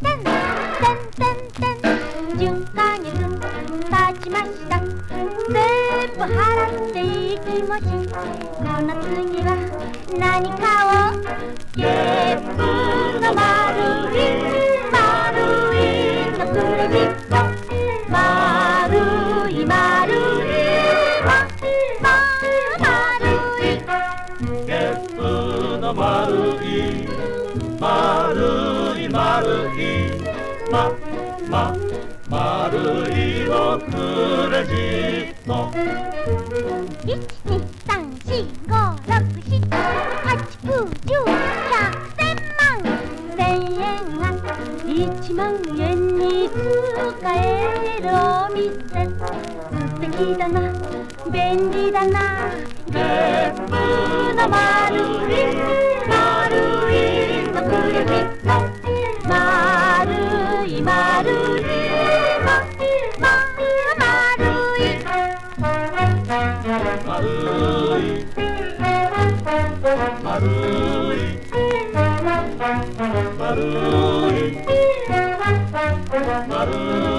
てんてんてんてん10ヶ月経ちました全部払っていきもしこの次は何かをゲップの丸い丸いのクレジット丸い丸いま丸いゲップの丸い丸い丸いまま丸いのクレジット一二三四五六七八九十百千万千円が一万円に使えるお店素敵だな便利だなゲップの丸い丸い丸い丸い丸い